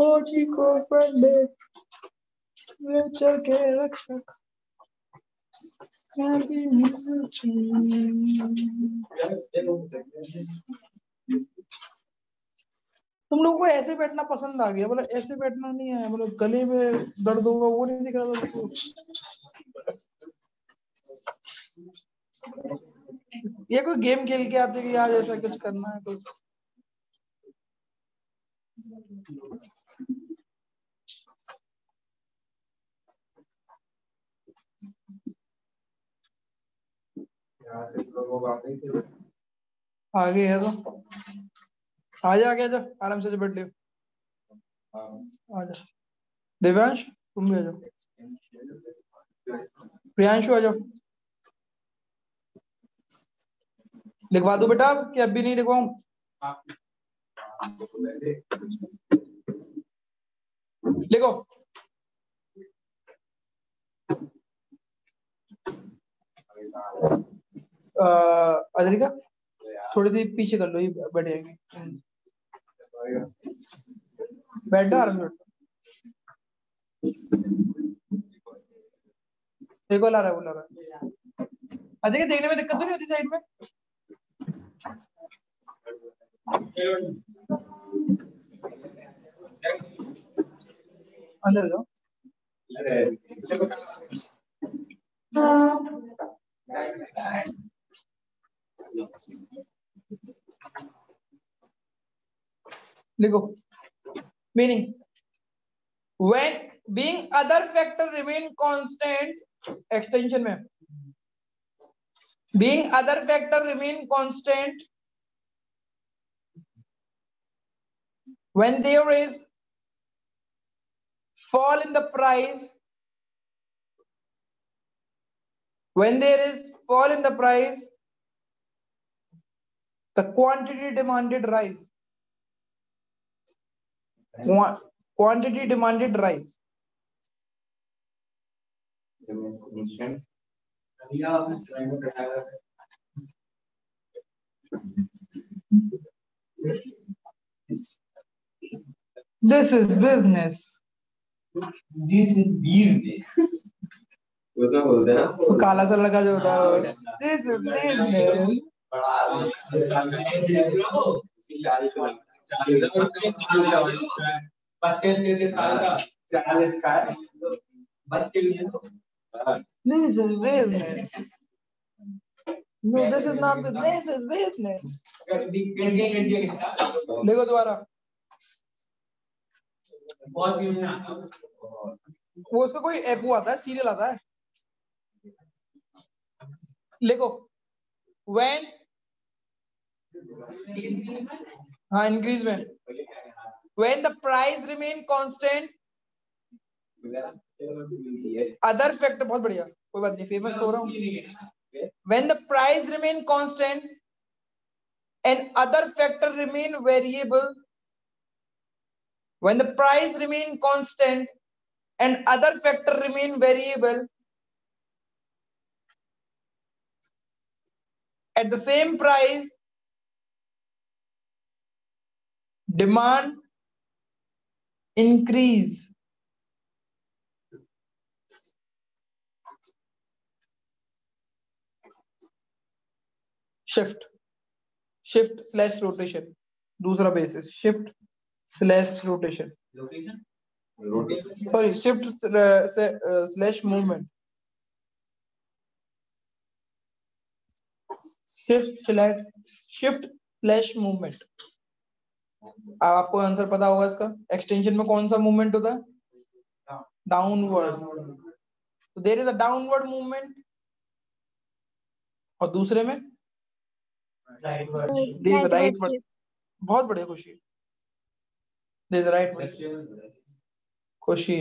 को बंदे तुम लोगों को ऐसे बैठना पसंद आ गया, बोला ऐसे बैठना नहीं है, बोला गले में दर्द होगा, वो नहीं दिख रहा था ये कोई गेम खेल के आते कि आज ऐसा कुछ करना है, कुछ। आगे है तो। आ जा आगे जा। आराम से बैठ लियो। आ जा। दिव्यांश तुम भी आ जाओ। प्रियांशु आ जाओ। लिखवा दो बेटा कि अभी नहीं लिखवाऊं? लिखो अदरिका थोड़ी सी पीछे कर लो, ये बैठ जाएँगे बैठो आराम से देखो, ला रहा है वो, ला रहा है। अधिक देखने में दिक्कत तो नहीं होती साइड में? अंदर जाओ। लिखो। Meaning when being other factor remain constant extension में। Being other factor remain constant when there is fall in the price when there is fall in the price the quantity demanded rise. Qua- quantity demanded rise this is business This is business. उसमें बोलते हैं ना काला सा लड़का जो होता है this is business this is business no this is not business this is business देखो दोबारा वो उसका कोई एप वो आता है सीरियल आता है। लेको वैन हाँ इंक्रीज में। When the price remain constant other factor बहुत बढ़िया। कोई बात नहीं फ़ेमस तो हो रहा हूँ। When the price remain constant and other factor remain variable when the price remain constant and other factor remain variable at the same price demand increase shift shift slash rotation दूसरा basis shift Slash rotation. Sorry shift uh, sa- uh, slash movement. Shift slash shift अब आपको answer पता होगा इसका? Extension में कौन सा movement होता है? डाउनवर्ड तो there is a downward movement और दूसरे में? राइट बहुत बढ़िया Khushi there is right Khushi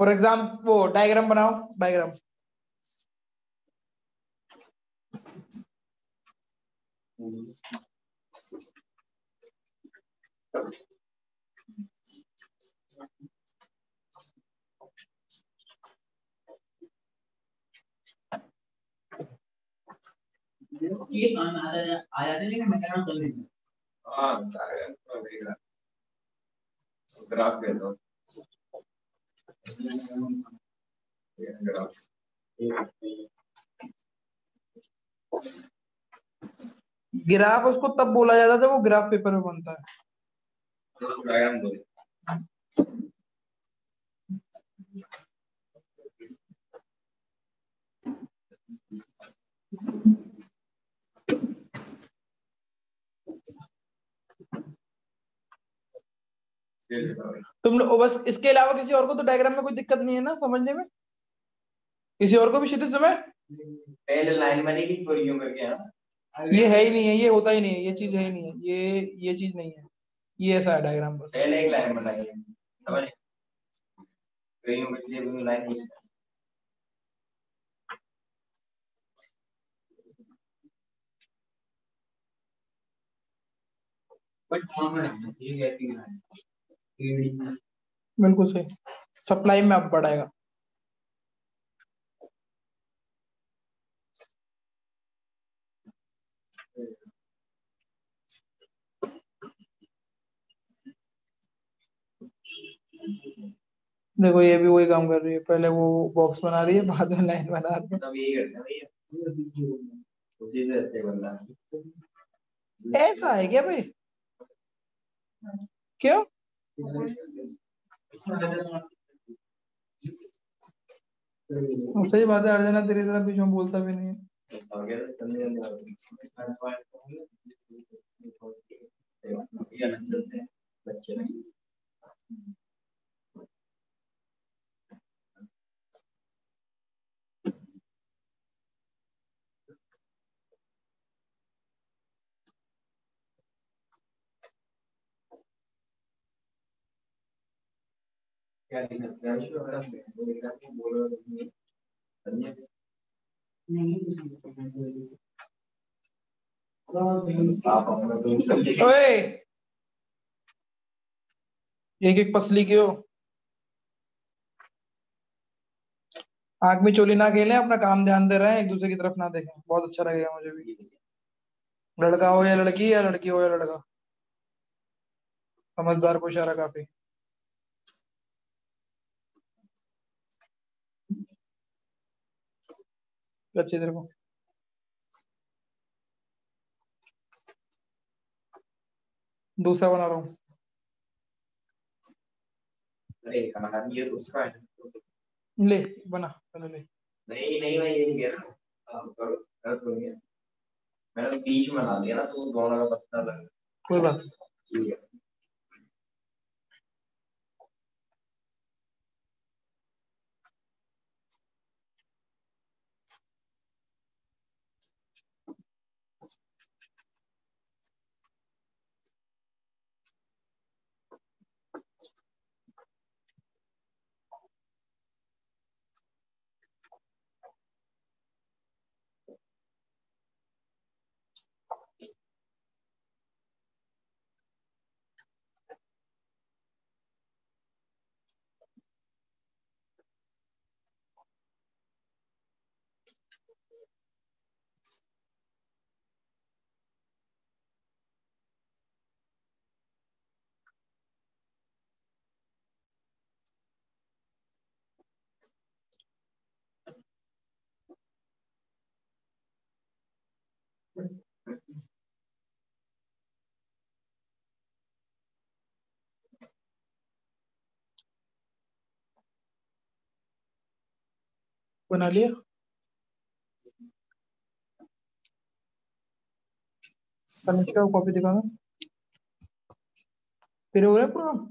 for example वो डायग्राम बनाओ डायग्राम ये मैं क्या कर लेंगे हाँ। ग्राफ दे दो ग्राफ उसको तब बोला जाता है जब वो ग्राफ पेपर में बनता है। तुम लोग बस इसके अलावा किसी और को तो डायग्राम में कोई दिक्कत नहीं है ना समझने में? किसी और को भी क्षितिज तुम्हें पहले लाइन बनेगी करके ये है ही नहीं है ये होता ही नहीं है ये चीज़ है ही नहीं है ये ये चीज़ नहीं है ये ऐसा है डायग्राम बस। पहले एक लाइन बनाइए समझ? बिल्कुल सही। सप्लाई में अब बढ़ाएगा। देखो ये भी वही काम कर रही है। पहले वो बॉक्स बना रही है बाद में लाइन बना रही है। हैं ऐसा है क्या भाई? क्यों? सही बात है अर्जना तेरी तरह में बोलता भी नहीं है। क्या एक एक पसली क्यों आग में चोली ना खेलें, अपना काम ध्यान दे रहे हैं, एक दूसरे की तरफ़ ना देखें। बहुत अच्छा लगेगा मुझे भी। लड़का हो या लड़की या लड़की हो या लड़का। समझदार को इशारा काफ़ी। अच्छी तेरे को दूसरा बना रहा हूँ। ये दूसरा है। ले बना पहले ले। नहीं नहीं मैं ये नहीं कह रहा गलत हो गया। मैंने बीच में बना दिया ना तो दोनों का पत्ता लगा कोई बात ठीक है। बना लिया समीक्षा कॉपी दिखाना तेरे हो रहा है प्रोग्राम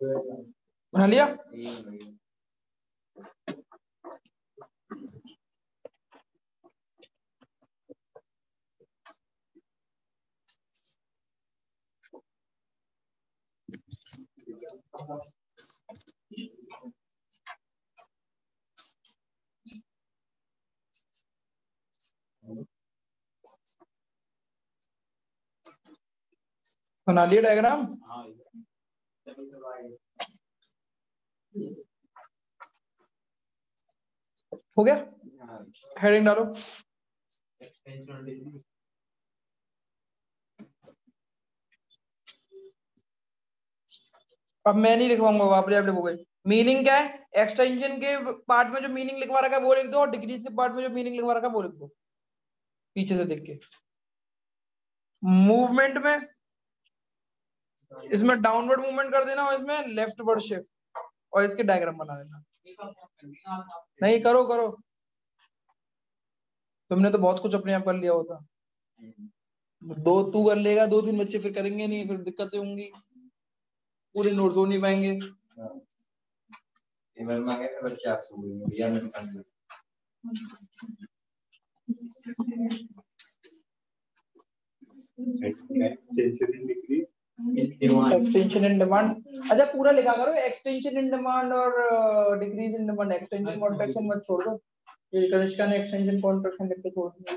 बना लिया? बना लिया डायग्राम हाँ गया? हेडिंग डालो। अब मैं नहीं लिखवाऊँगा आप आप लिखोगे मीनिंग क्या है? एक्सटेंशन के पार्ट में जो मीनिंग लिखवा रखा है, वो लिख दो, और डिग्रीज के पार्ट में जो मीनिंग लिखवा रखा है, वो लिख दो। पीछे से देख के। मूवमेंट में इसमें डाउनवर्ड मूवमेंट कर देना और इसमें लेफ़्ट वर्ड शिफ्ट और इसके डायग्राम बना देना। नहीं करो करो। तुमने तो बहुत कुछ अपने आप कर लिया होता। दो तू कर लेगा दो तीन बच्चे फिर करेंगे नहीं फिर दिक्कतें होंगी। पूरे नोट्स हो नहीं पाएँगे। मांगे बच्चे आपसे या मैं। एक्सटेंशन इन डिमांड अच्छा पूरा लिखा करो एक्सटेंशन इन डिमांड और decrease in demand extension contraction मत छोड़ दो। ये कनिष्का ने एक्सटेंशन कॉन्ट्रैक्शन लिख के छोड़ दिया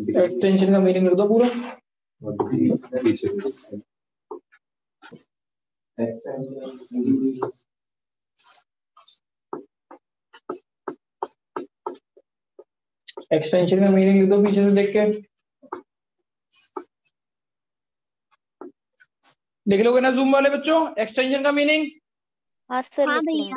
एक्सटेंशन का मीनिंग लिख दो पूरा। एक्सटेंशन का मीनिंग लिख दो पीछे से देख के। लिख लोगे ना जूम वाले बच्चों एक्सटेंशन का मीनिंग हाँ सर हाँ भैया।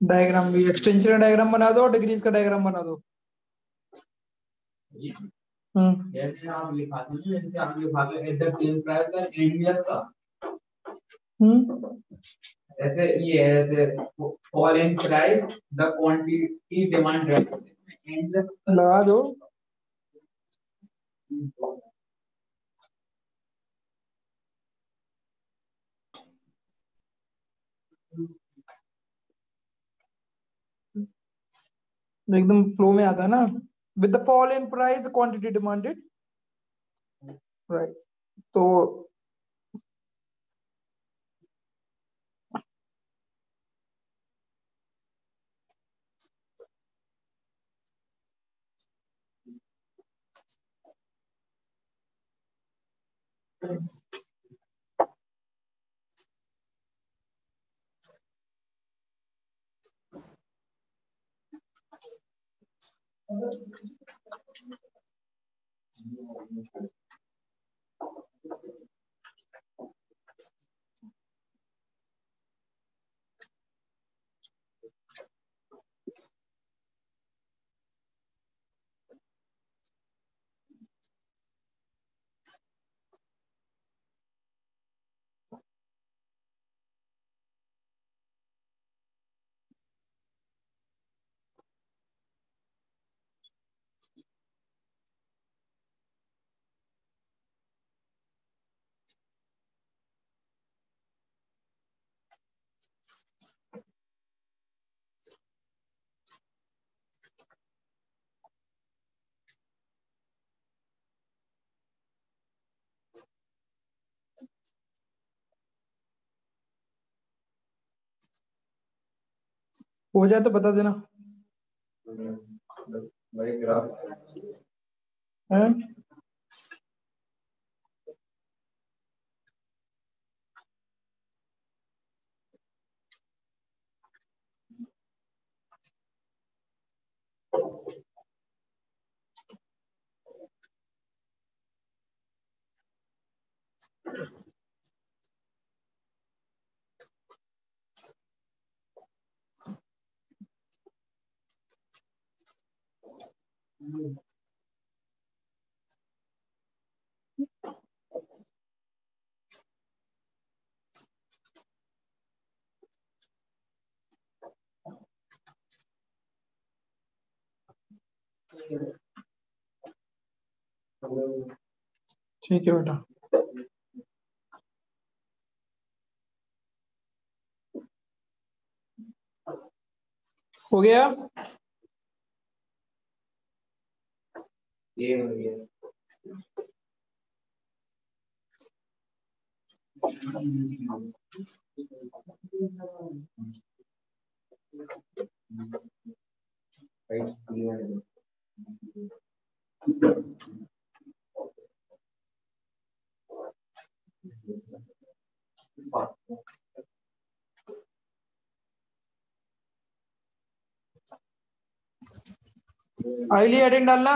डायग्राम भी एक्सटेंशन का डायग्राम बना दो डिग्रीज का डायग्राम बना दो हम्म। जैसे आप लिखाते हैं जैसे आप लिखाते एट द सेम प्राइस का एंड का। हम्म। ऐसे ये है ऐसे fall in price the quantity demand लगा दो। एकदम फ्लो में आता है ना with the fall in price quantity demanded price तो Thank you. Thank you. हो जाए तो बता देना। ठीक है बेटा। हो गया? ये Right, हेडिंग डालना।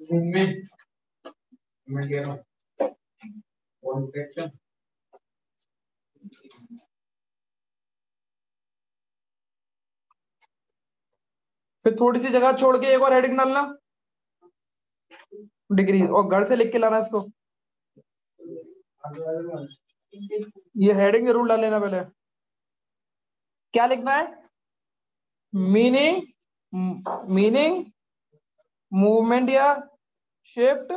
फिर थोड़ी सी जगह छोड़ के एक और हेडिंग डालना। डिग्री, और घर से लिख के लाना इसको। ये हेडिंग ज़रूर डाल लेना पहले। क्या लिखना है? मीनिंग मीनिंग मूवमेंट या शिफ्ट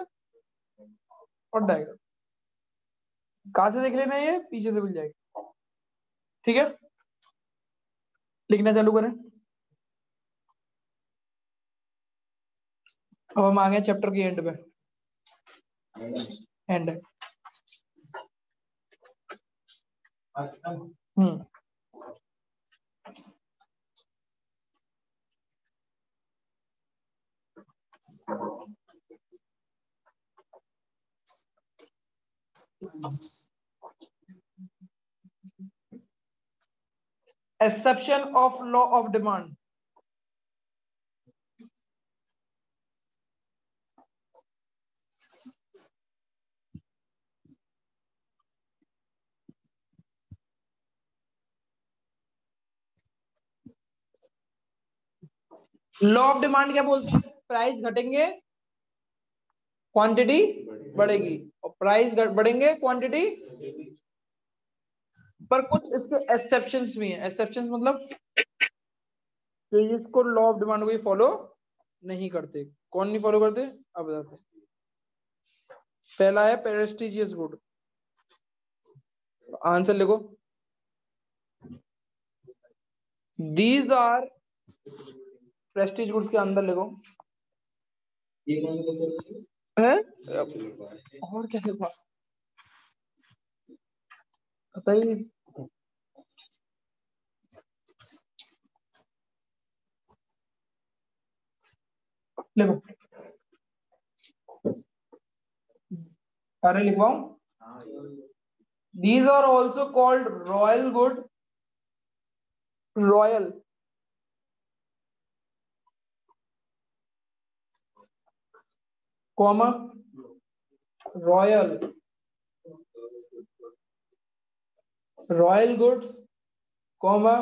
और डायग्राम कहा से देख लेना ये? पीछे से मिल जाएगी। ठीक है? लिखना चालू करें। अब हम आ गए चैप्टर के एंड पे। And hmm. Exception of law of demand law of demand क्या बोलते हैं? प्राइस घटेंगे क्वांटिटी बढ़ेगी। और प्राइस बढ़ेंगे क्वांटिटी पर कुछ इसके एक्सेप्शन भी हैं। एक्सेप्शन मतलब कि लॉ ऑफ़ डिमांड को फॉलो नहीं करते। कौन नहीं फॉलो करते? अब बताते पहला है प्रेस्टिजियस गुड आंसर लिखो। दीज आर प्रेस्टीज गुड्स के अंदर लिखो। और क्या है अरे लिखवाऊ? These are also called royal good royal comma royal royal goods comma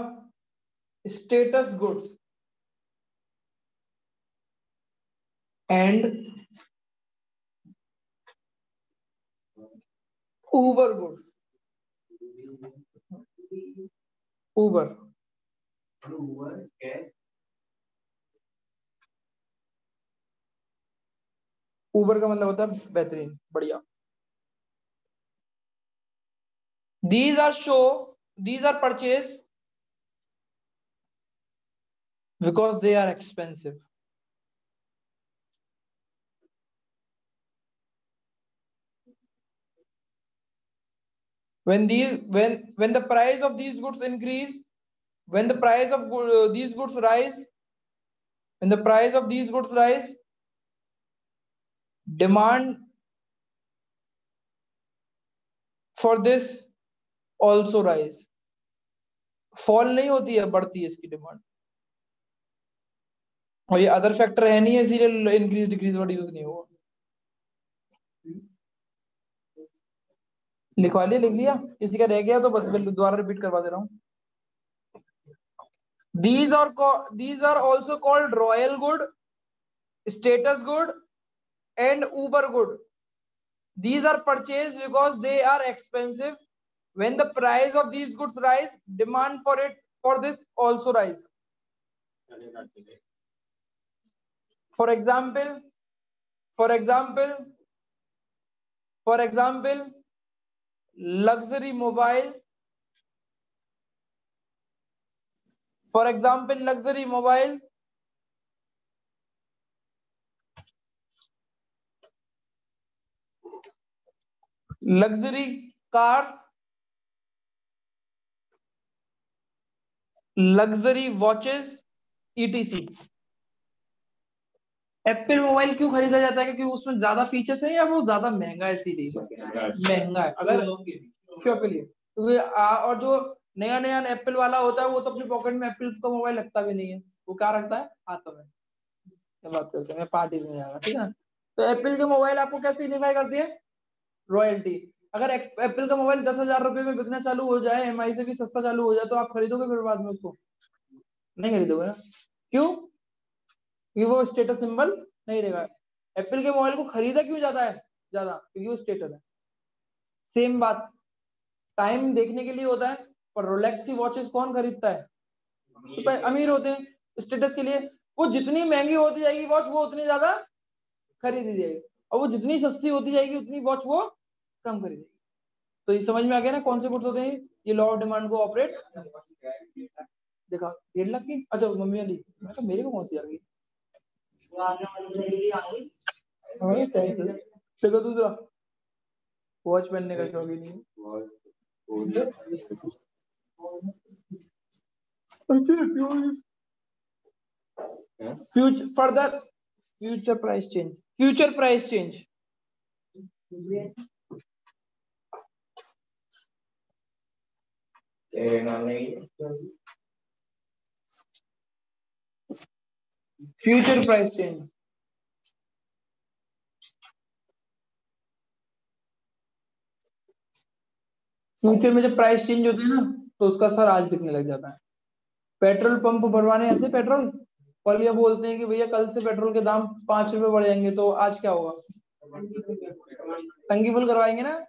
status goods and uber goods uber uber का मतलब होता है बेहतरीन बढ़िया these are show these are purchase because they are expensive when these when when the price of these goods increase when the price of uh, these goods rise when the price of these goods rise demand for this also rise. Fall नहीं होती है, बढ़ती है इसकी demand और ये other factor है नहीं है इसीलिए इंक्रीज डिक्रीज वर्ड यूज़ नहीं होगा लिखवा लिया, लिख लिया. किसी का रह गया तो दोबारा रिपीट करवा दे रहा हूँ. These are these are also called royal good, status good and uber good these are purchased because they are expensive when the price of these goods rise demand for it for this also rise for example for example for example luxury mobile for example luxury mobile luxury cars luxury watches etc Apple mobile क्यों खरीदा जाता है? क्योंकि उसमें ज़्यादा features है या वो ज़्यादा महँगा है इसीलिए महँगा है। अगर के लिए। क्योंकि और जो नया नया एप्पल वाला होता है वो तो अपनी पॉकेट में एप्पल का मोबाइल लगता भी नहीं है। वो क्या रखता है? हाथों में। बात करते हैं? पार्टी में जाएगा ठीक है तो एप्पल के मोबाइल आपको कैसे सिग्निफाई करती है? रॉयल्टी। अगर एप्पल का मोबाइल दस हज़ार रुपए में बिकना चालू हो जाए एम से भी सस्ता चालू हो जाए तो आप खरीदोगे फिर बाद में उसको? नहीं खरीदोगे ना। क्यों? क्योंकि वो स्टेटस सिंबल नहीं रहेगा। एप्पल के मोबाइल को खरीदा क्यों जाता है? ज़्यादा क्योंकि वो स्टेटस है। सेम बात। टाइम देखने के लिए होता है पर रोलेक्स की वॉचेस कौन खरीदता है? तो अमीर होते हैं स्टेटस के लिए। वो जितनी महँगी होती जाएगी वॉच वो उतनी ज़्यादा खरीदी जाएगी। और वो जितनी सस्ती होती जाएगी उतनी वॉच वो कम खरीदेगी तो ये समझ में आ गया ना कौन से गुड्स होते हैं? ये लॉ ऑफ़ डिमांड को ऑपरेट देखा, डेढ़ लाख की? अच्छा मम्मी तो मेरे को कौन सी आ गई? देखो दूसरा। वॉच पहनने का शौक ही नहीं? Future further future price change future price change future price change future में जब प्राइस चेंज होती है ना तो उसका सर आज दिखने लग जाता है। पेट्रोल पंप भरवाने आते पेट्रोल और ये बोलते हैं कि भैया कल से पेट्रोल के दाम पाँच रुपए बढ़ जाएँगे तो आज क्या होगा? टंकी फुल करवाएँगे ना?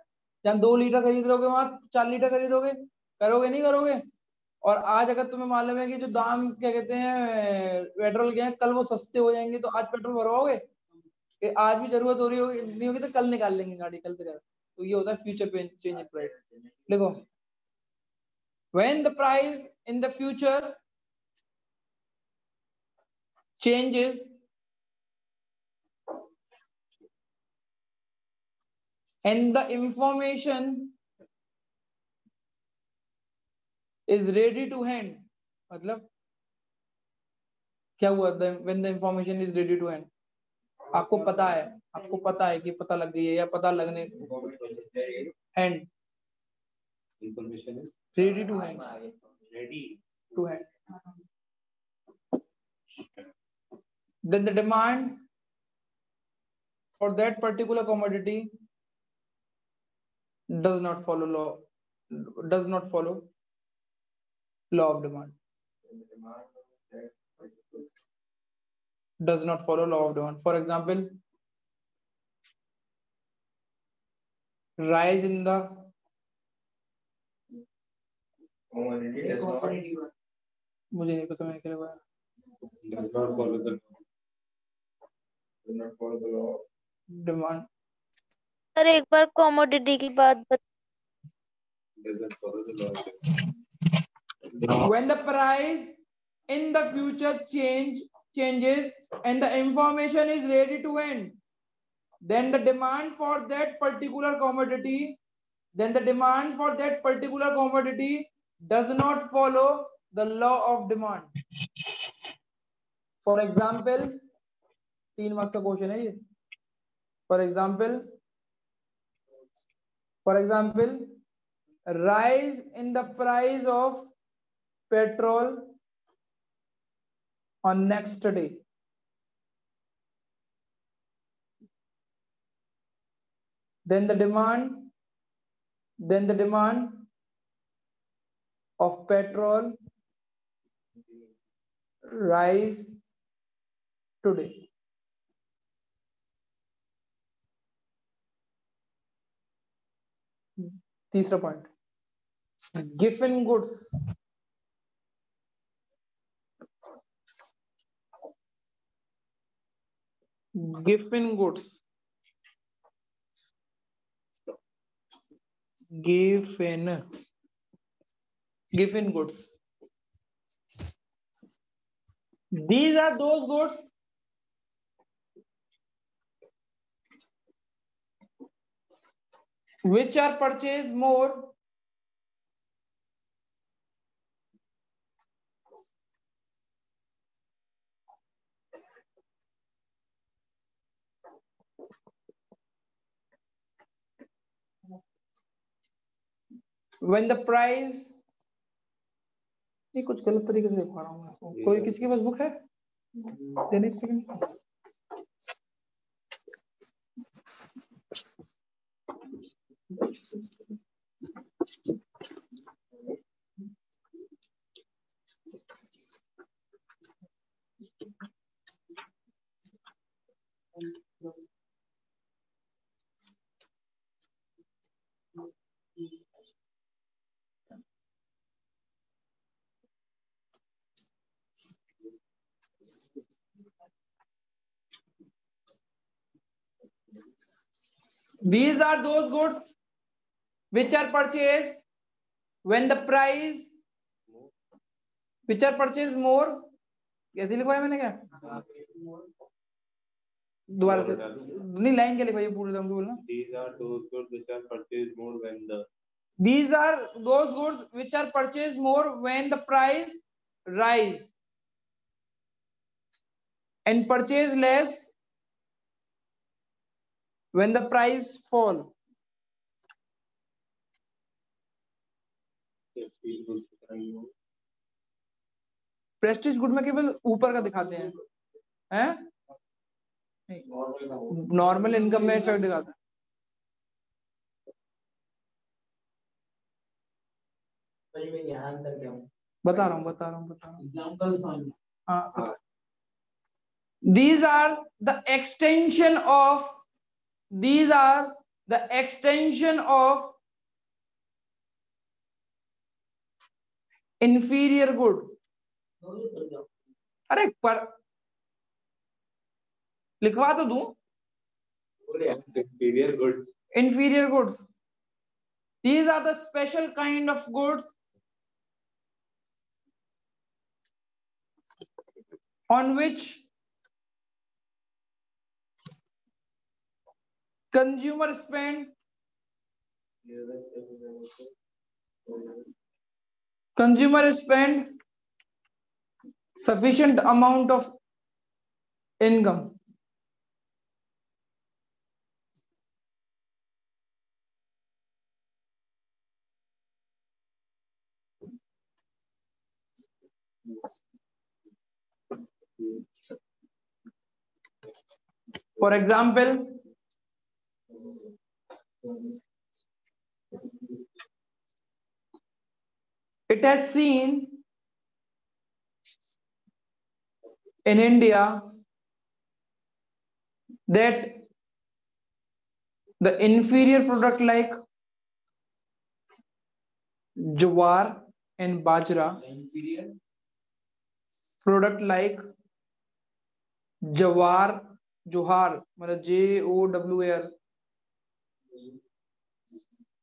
जहाँ दो लीटर खरीद लोगे, वहाँ चार लीटर खरीदोगे? करोगे, नहीं करोगे? और आज अगर तुम्हें मालूम है कि जो दाम, क्या कहते हैं, पेट्रोल के हैं, कल वो सस्ते हो जाएँगे तो आज पेट्रोल भरवाओगे? कि आज भी ज़रूरत हो रही होगी नहीं होगी तो कल निकाल लेंगे गाड़ी, कल से कर तो ये होता है फ्यूचर चेंज इन प्राइस देखो when the price in the future changes, and the information is ready to hand मतलब क्या हुआ? When the information is ready to hand आपको पता है आपको पता है कि पता लग गई है या पता लगने hand information is ready to hand ready to hand then the demand for that particular commodity does not follow law does not follow law of demand does not follow law of demand for example rise in the मुझे नहीं पता मैंने क्या लगाया does not follow the does not follow the law demand sir एक बार commodity की बात बता when the price in the future change changes and the information is ready to end then the demand for that particular commodity then the demand for that particular commodity does not follow the law of demand for example तीन marks का question है ये for example for example rise in the price of petrol on next day then the demand then the demand of petrol rise today तीसरा point Giffen goods Given goods given given goods these are those goods which are purchased more when the price ये कुछ गलत तरीके से लिखवा रहा हूँ मैं इसको कोई किसी के पास बुक है देने Thank नहीं? These are those goods which are purchased when the price which are purchased more कैसे लिखवाया मैंने क्या दोबारा से नहीं लाइन क्या लिखवाई पूरे दम बोलना These are those goods which are purchased more when the these are those goods which are purchased more when the price rise and purchase less when the price fall. Prestige good में केवल ऊपर का दिखाते हैं। हैं? Normal income में shirt दिखाते हैं। बता रहा हूँ बता रहा हूँ बता रहा हूँ। These are the extension of these are the extension of inferior good. अरे पर लिखवा तो दू। Inferior goods inferior goods these are the special kind of goods on which consumer spend? Consumer spend sufficient amount of income. For example it has seen in India that the inferior product like jawar and bajra inferior product like jawar jowar मतलब J O W A R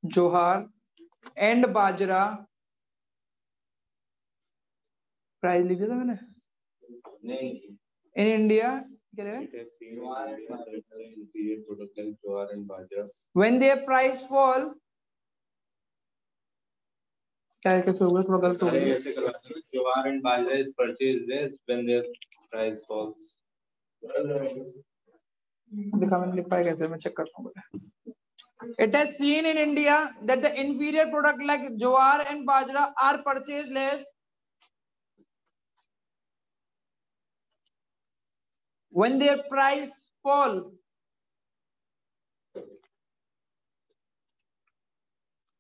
jowar and bajra. Price लिख दिया था मैंने? नहीं। In India when they price fall क्या कैसे होगा थोड़ा गलत हो गया। Jowar and bajra is purchase less when their price falls दिखा मैंने लिख पाया कैसे मैं चेक करता हूँ बेटा It has seen in India that the inferior product like jowar and bajra are purchased less when their price fall.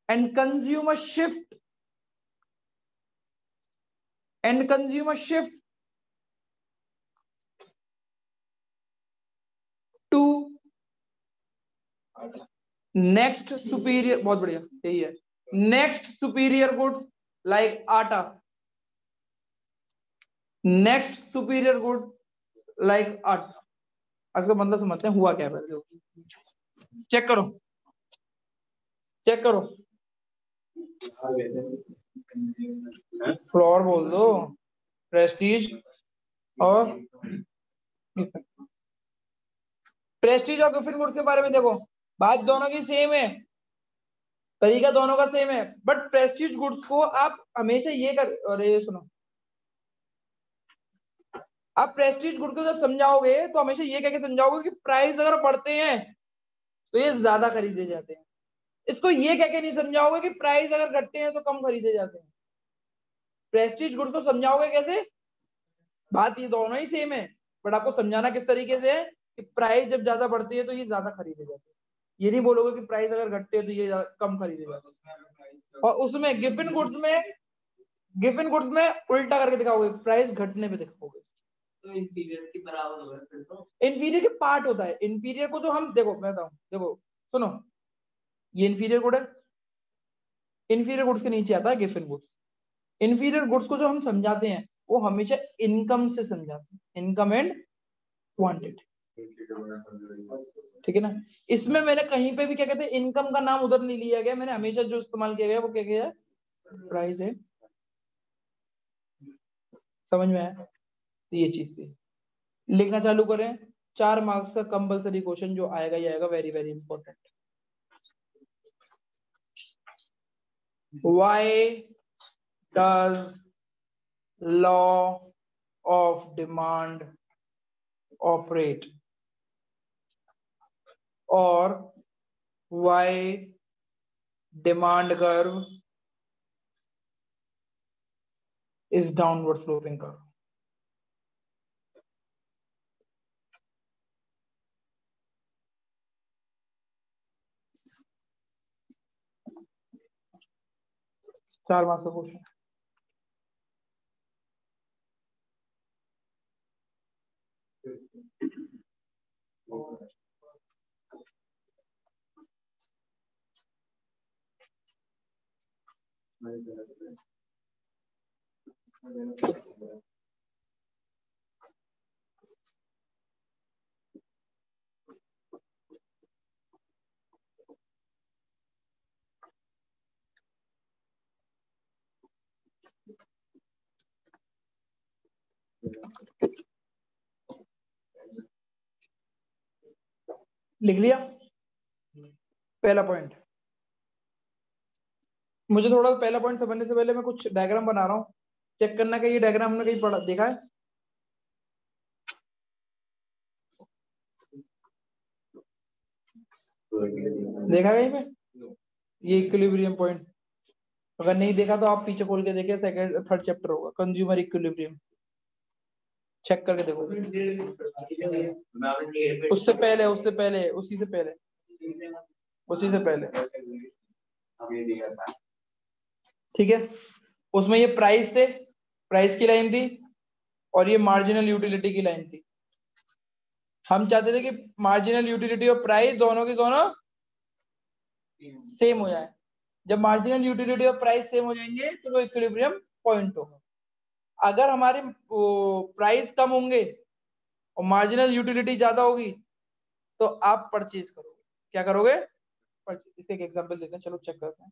And consumer shift and consumer shift to next superior बहुत बढ़िया, यही है। Next superior goods like atta. Next superior good like atta. इसका मतलब समझते हैं हुआ क्या पहले चेक करो। चेक करो। फ्लोर बोल दो। प्रेस्टीज और प्रेस्टीज और गिफिन गुड्स के बारे में देखो। बात दोनों की सेम है। तरीका दोनों का सेम है। बट प्रेस्टीज गुड्स को आप हमेशा ये कर अरे सुनो। आप प्रेस्टीज गुड को जब समझाओगे तो हमेशा ये कह के समझाओगे कि प्राइस अगर बढ़ते हैं तो ये ज़्यादा खरीदे जाते हैं। इसको ये कह के नहीं समझाओगे कि प्राइस अगर घटते हैं तो कम खरीदे जाते हैं। प्रेस्टीज गुड्स को समझाओगे कैसे? बात ये दोनों ही सेम है। बट आपको समझाना किस तरीके से है कि प्राइस जब ज़्यादा बढ़ती है तो ये ज़्यादा खरीदे जाते हैं। ये नहीं बोलोगे कि प्राइस अगर घटते हैं तो ये कम खरीदेगा। और उसमें गिफिन गुड्स में गिफिन गुड्स में उल्टा करके दिखाओगे प्राइस घटने पे दिखाओगे। तो इंफीरियर की तो। इंफीरियर के पार्ट होता है। इंफीरियर को जो हम देखो मैं बताऊँ देखो सुनो। ये इंफीरियर गुड है। इंफीरियर गुड्स के नीचे आता है गिफिन गुड्स इंफीरियर गुड्स को जो हम समझाते हैं वो हमेशा इनकम से समझाते हैं। इनकम एंड क्वांटिटी ठीक है ना? इसमें मैंने कहीं पे भी क्या कहते हैं इनकम का नाम उधर नहीं लिया गया। मैंने हमेशा जो इस्तेमाल किया गया, वो क्या गया प्राइस है। समझ में आया? तो ये चीज़ थी। लिखना चालू करें। चार मार्क्स का कंपलसरी क्वेश्चन जो आएगा ही आएगा very very important why does law of demand operate? और y demand curve is downward sloping curve चार मास का क्वेश्चन लिख लिया। पहला पॉइंट मुझे थोड़ा पहला पॉइंट समझने से पहले मैं कुछ डायग्राम बना रहा हूँ। चेक करना कि ये डायग्राम हमने कहीं पढ़ा, देखा है? देखा कहीं पे? ये इक्विलिब्रियम पॉइंट अगर नहीं देखा तो आप पीछे खोल के देखिए सेकंड थर्ड चैप्टर होगा। कंज्यूमर इक्विलिब्रियम चेक करके देखो। उससे पहले उससे पहले, उसी से पहले। उसी से पहले। ठीक है? उसमें ये प्राइस थे। प्राइस की लाइन थी और ये मार्जिनल यूटिलिटी की लाइन थी। हम चाहते थे कि मार्जिनल यूटिलिटी और प्राइस दोनों की दोनों सेम हो जाए। जब मार्जिनल यूटिलिटी और प्राइस सेम हो जाएँगे तो वो इक्विलिब्रियम पॉइंट होगा। अगर हमारे प्राइस कम होंगे और मार्जिनल यूटिलिटी ज़्यादा होगी तो आप परचेज करोगे। क्या करोगे? इसके एक एग्जांपल देते हैं, चलो चेक करते हैं।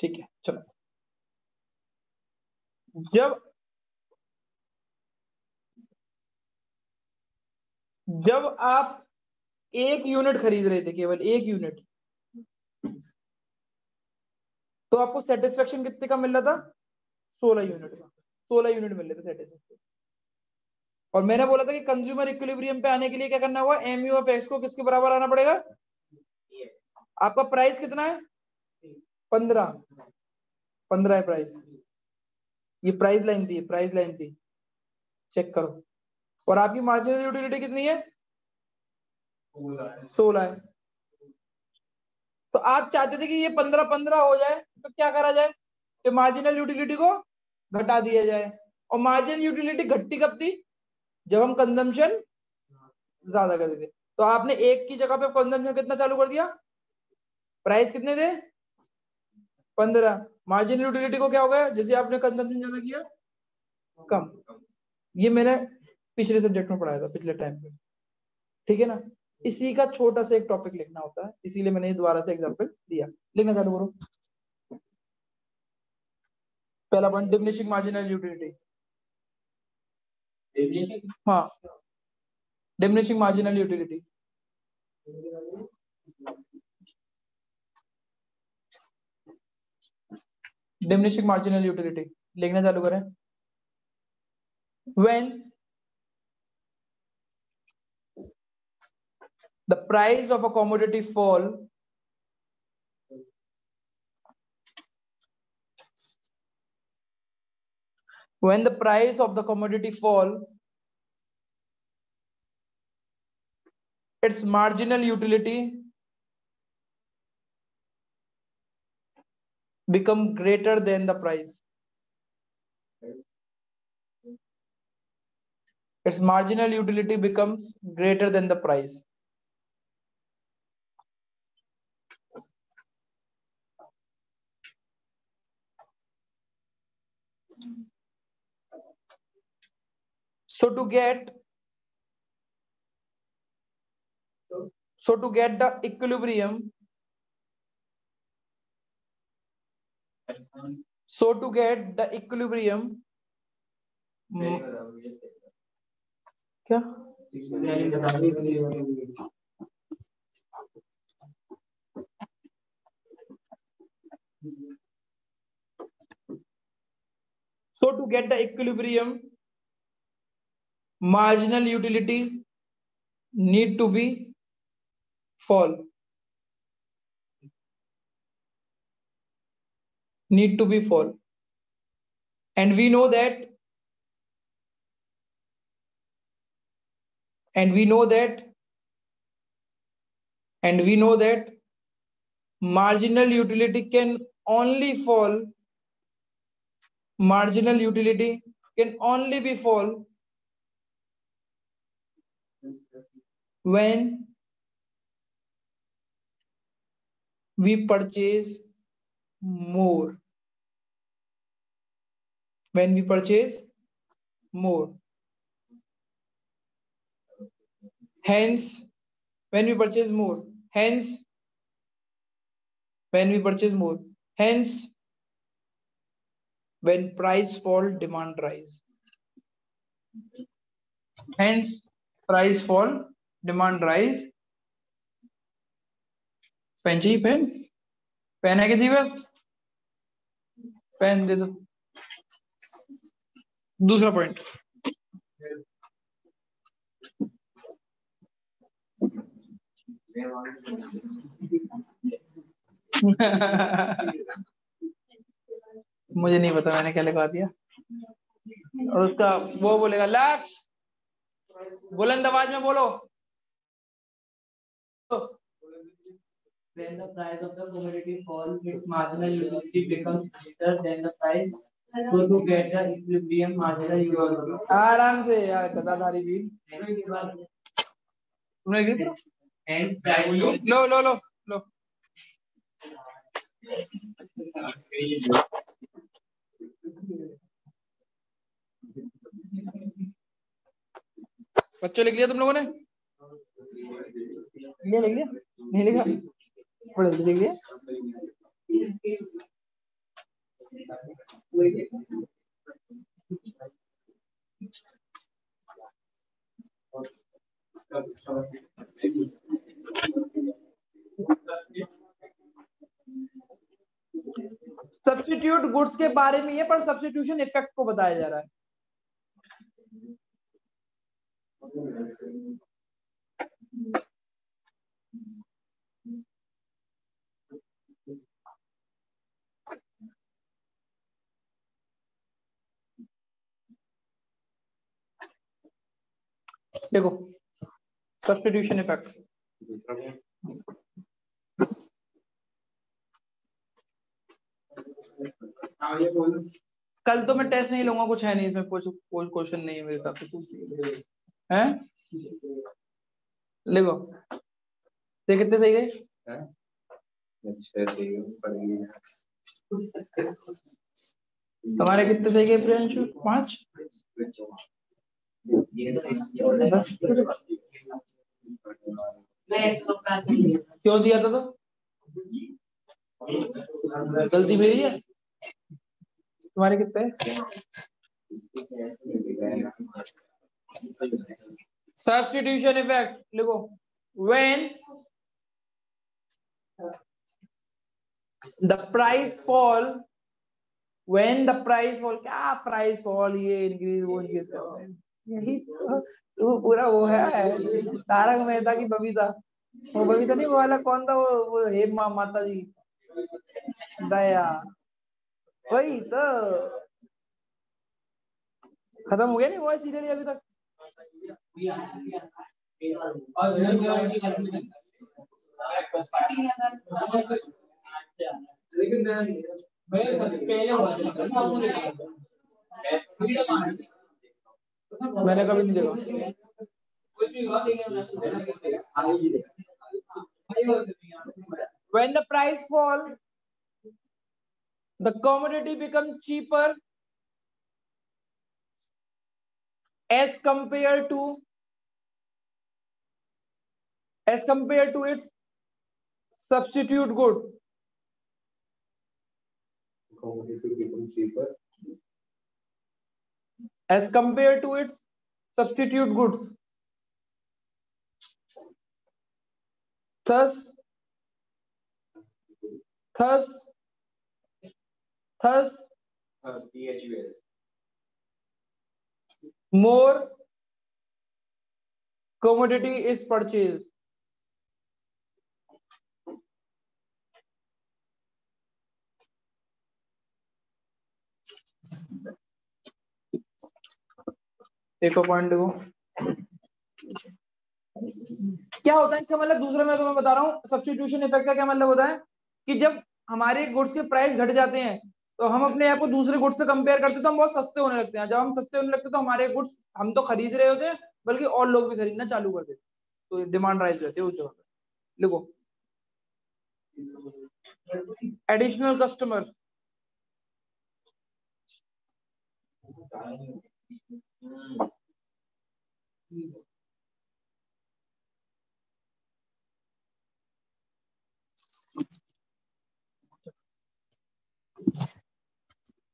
ठीक है, चलो। जब जब आप एक यूनिट खरीद रहे थे, केवल एक यूनिट तो आपको सेटिस्फेक्शन कितने का मिल रहा था? सोलह यूनिट का। सोलह यूनिट मिल रहे थे सेटिस्फेक्शन और मैंने बोला था कि कंज्यूमर इक्विलिब्रियम पे आने के लिए क्या करना होगा एम यू एफ़ एक्स को किसके बराबर आना पड़ेगा? आपका प्राइस कितना है? पंद्रह। पंद्रह है प्राइस ये प्राइस लाइन थी प्राइस लाइन थी। चेक करो। और आपकी मार्जिनल यूटिलिटी कितनी है? सोलह है। तो आप चाहते थे कि ये पंद्रह पंद्रह हो जाए तो क्या करा जाए? कि मार्जिनल यूटिलिटी को घटा दिया जाए। और मार्जिनल यूटिलिटी घटती कब थी? जब हम कंजम्पशन ज़्यादा करते थे। तो आपने एक की जगह पे कंजम्पशन कितना चालू कर दिया? प्राइस कितने थे? पंद्रह। मार्जिन यूटिलिटी को क्या हो गया? जैसे आपने कंजम्पशन ज़्यादा किया कम। ये मैंने पिछले सब्जेक्ट में पढ़ाया था पिछले टाइम पे। ठीक है ना? इसी का छोटा सा एक टॉपिक लिखना होता है। इसीलिए मैंने दोबारा से एग्जांपल दिया। लिखना चालू करो। पहला पॉइंट डिमिनिशिंग मार्जिनल यूटिलिटी हाँ। Diminishing marginal utility diminishing marginal utility लिखना चालू करें when the price of a commodity fall when the price of the commodity fall its marginal utility become greater than the price. Its marginal utility becomes greater than the price. So to get so to get the equilibrium So to get the equilibrium, क्या So to get the equilibrium, marginal utility need to be fall. Need to be full. And we know that and we know that and we know that marginal utility can only fall marginal utility can only be fall when we purchase more when we purchase more hence when we purchase more hence when we purchase more hence when price fall demand rise hence price fall demand rise pen चाहिए pen pen है किसी पास pen दे दो दूसरा point मुझे नहीं पता मैंने क्या लिखा दिया और उसका वो बोलेगा लक्ष्य बुलंद आवाज़ में बोलो When the price of the commodity falls, its marginal utility becomes greater than the price. To get the equilibrium marginal utility. आराम से यार गदाधारी भी। तुमने लिखी? Hence price लो लो लो लो। बच्चों लिख लिया तुम लोगों ने? लिया लिख लिया। नहीं लिखा? लिख लिया? सब्स्टिट्यूट गुड्स के बारे में ये पर सब्स्टिट्यूशन इफ़ेक्ट को बताया जा रहा है। देखो सब्स्टिट्यूशन इफ़ेक्ट कल तो मैं टेस्ट नहीं लूँगा, कुछ है नहीं इसमें, कुछ क्वेश्चन नहीं है मेरे हिसाब से है। लिखो ये कितने सही गए? तुम्हारे कितने सही गए, प्रियांशु? पाँच? क्यों दिया था तो गलती मेरी है तुम्हारे कितने substitution effect लिखो when the price fall when the price fall क्या price fall ये increase वो increase यही तो वो पूरा वो है तारक मेहता की बबीता। वो बबीता नहीं वो वाला कौन था वो वो हेम मा, माता जी। दया। वही तो। खत्म हो गया नहीं वो सीरियल अभी तक? मैंने कभी नहीं देखा when the price fall the commodity become cheaper as compared to as compared to its substitute good commodity become cheaper as compared to its substitute goods. Thus thus thus more commodity is purchased देखो point देखो क्या होता है इसका मतलब? दूसरा मैं तुम्हें बता रहा हूँ सब्सटीट्यूशन इफ़ेक्ट का क्या मतलब होता है? कि जब हमारे गुड्स के प्राइस घट जाते हैं तो हम अपने आप को दूसरे गुड्स से कंपेयर करते हैं तो हम बहुत सस्ते होने लगते हैं। जब हम सस्ते होने लगते हैं तो हमारे गुड्स हम तो खरीद रहे होते हैं, बल्कि और लोग भी खरीदना चालू कर देते तो डिमांड राइज रहती है उस जगह पे। लिखो। Additional customer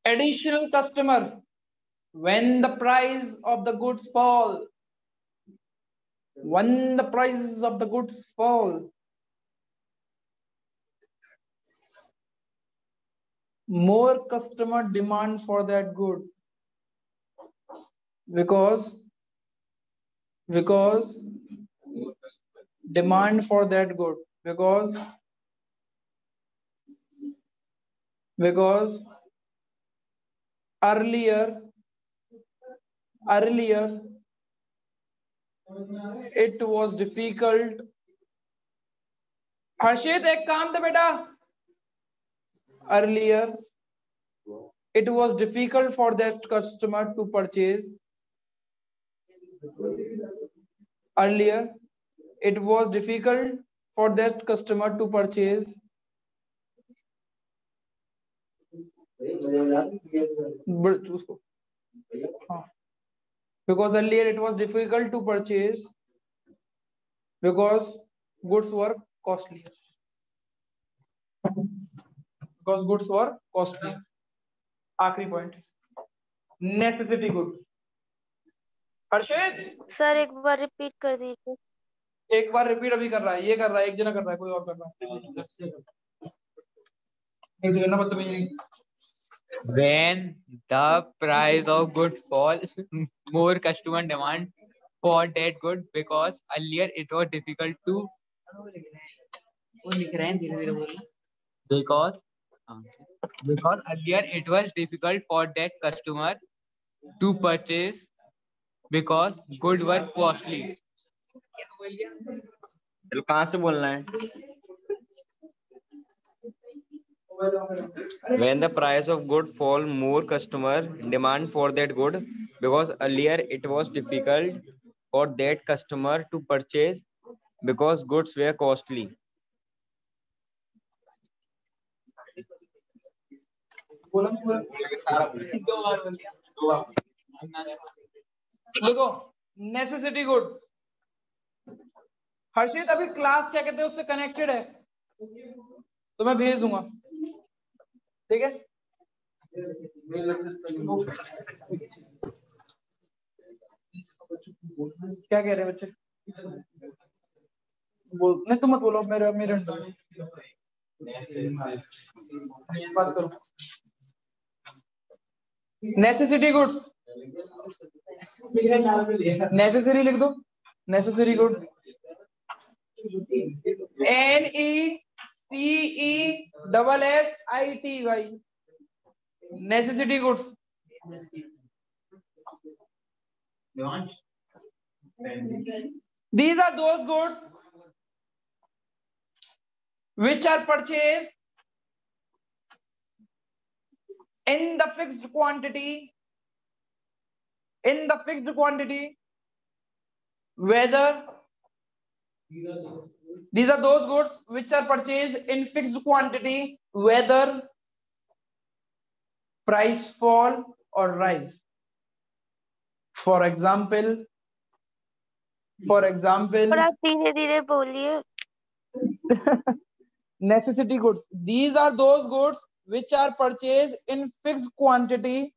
additional customer when the price of the goods fall when the prices of the goods fall more customer demand for that good because because demand for that good because because earlier earlier it was difficult. Harshit ek kaam tha beta. Earlier it was difficult for that customer to purchase. Earlier it was difficult for that customer to purchase हाँ because earlier it was difficult to purchase because goods were costly because goods were costly आखिरी point necessity good Harshit sir एक बार repeat कर दीजिए एक बार repeat अभी कर रहा है ये कर रहा है एक जना कर रहा है कोई और कर रहा है when the price of good fall more customer demand for that good because earlier it was difficult to वो लिख रहे हैं धीरे धीरे बोलना because uh, because earlier it was difficult for that customer to purchase because good were costly चलो कहाँ से बोलना है when the price of good fall more customer demand for that good because earlier it was difficult for that customer to purchase because goods were costly बोला बोला दो बार बोल दिया दो बार देखो नेसेसिटी गुड हर्षित, अभी क्लास क्या कहते हैं? उससे कनेक्टेड है। तो मैं भेज दूँगा। ठीक है? क्या कह रहे हैं बच्चे? बोल, नहीं तुम मत बोलो, मेरे मेरे बात करो। नेसेसिटी गुड्स नेसेसरी लिख दो। Necessary good N E C double S I T Y necessity goods these are those goods which are purchase in the fix quantity in the fixed quantity whether these are those goods which are purchased in fixed quantity whether price fall or rise. For example for example necessity goods. These are those goods which are purchased in fixed quantity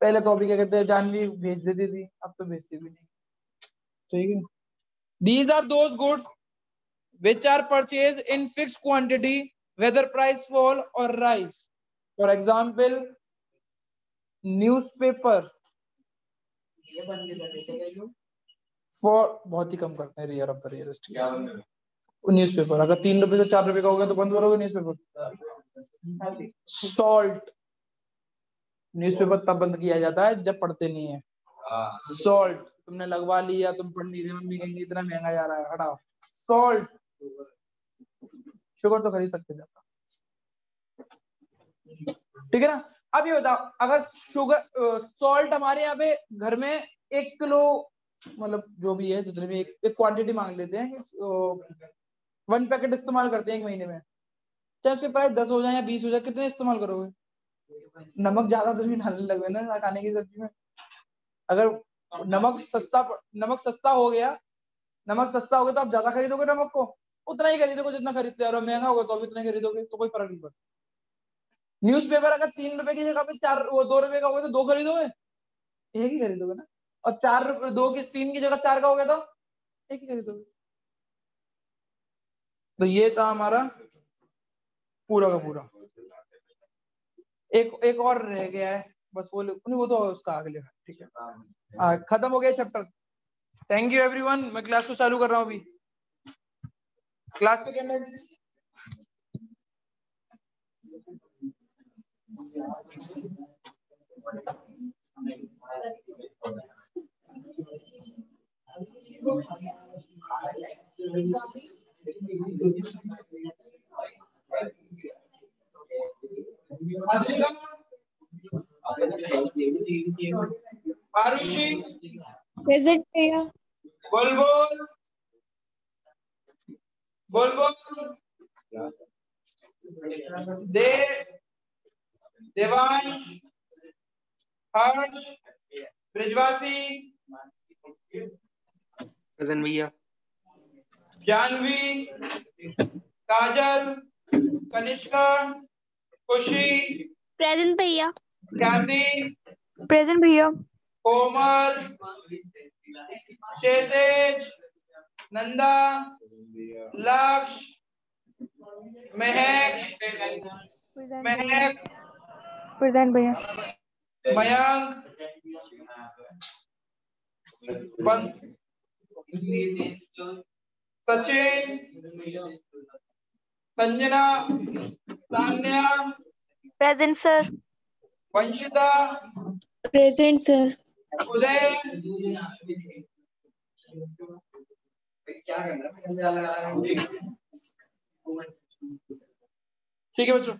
पहले तो अभी क्या कहते हैं जानवी भेज देती थी अब तो भेजती भी नहीं। ठीक है। Are purchased in fixed quantity whether price fall or rise. For example newspaper. ये बंद कर देते हैं लोग? For बहुत ही कम करते हैं rare of the rarest newspaper अगर तीन रुपए से चार रुपए का हो गया तो बंद करोगे न्यूज़ पेपर सॉल्ट न्यूज़पेपर तब बंद किया जाता है जब पढ़ते नहीं है। सॉल्ट तुमने लगवा लिया तुम पढ़ नहीं रहे मम्मी कहेंगे इतना महँगा जा रहा है हटाओ। सॉल्ट शुगर तो खरीद सकते जाता ठीक है ना? अब ये बताओ अगर शुगर सॉल्ट हमारे यहाँ पे घर में एक किलो मतलब जो भी है जितने भी एक, एक क्वांटिटी मांग लेते हैं वन पैकेट इस्तेमाल करते हैं एक महीने में। चाहे उसके प्राइस दस हो जाए या बीस हो जाए कितने इस्तेमाल करोगे? नमक ज़्यादा तो नहीं डालने लगे ना खाने की सब्ज़ी में। अगर नमक सस्ता नमक सस्ता हो गया, नमक सस्ता हो गया तो आप ज़्यादा खरीदोगे नमक को। उतना ही खरीदोगे जितना खरीदते हैं। महँगा होगा तो भी उतना खरीदोगे तो कोई फ़र्क नहीं पड़ता। न्यूज़पेपर अगर तीन रुपए की जगह पे चार, वो दो रुपए का हो होगा तो दो खरीदोगे? एक ही खरीदोगे ना? और चार रुपए, दो की, तीन की जगह चार का हो गया तो एक ही खरीदोगे। तो ये था हमारा पूरा का पूरा। एक एक और रह गया है, बस वो नहीं, वो तो उसका आगे ठीक है। खत्म हो गया चैप्टर थैंक यू एवरीवन मैं क्लास को चालू कर रहा हूँ अभी। क्लास के अटेंडेंस आरुषि प्रेजेंट भैया बोल बोल। बोल बोल। दे देवांश हर्ष ब्रिजवासी प्रेजेंट भैया। जानवी काजल कनिष्का खुशी। प्रेजेंट भैया। ख्याति प्रेजेंट भैया। कोमल। शेतेज नंदा। लक्ष्य महक। महक। प्रेजेंट भैया। Mayank. Sachin. Sanjana Tanya present sir Vanshita present sir Uday. ठीक है बच्चों।